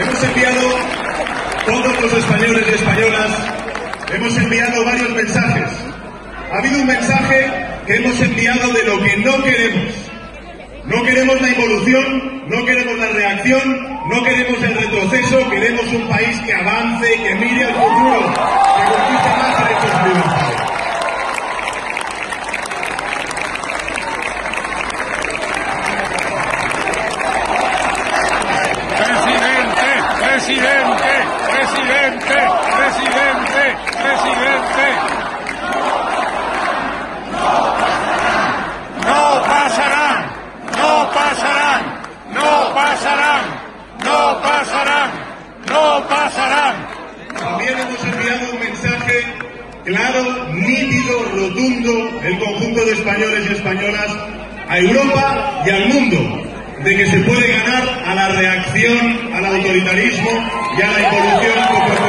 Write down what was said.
Hemos enviado, todos los españoles y españolas, hemos enviado varios mensajes. Ha habido un mensaje que hemos enviado de lo que no queremos. No queremos la involución, no queremos la reacción, no queremos el retroceso, queremos un país que avance, que mire al futuro, que conquista más derechos y libertades. Presidente, presidente, presidente, presidente. No pasarán, no pasarán, no pasarán, no pasarán, no pasarán. También hemos enviado un mensaje claro, nítido, rotundo, el conjunto de españoles y españolas, a Europa y al mundo, de que se puede ganar a la reacción, autoritarismo y a la involución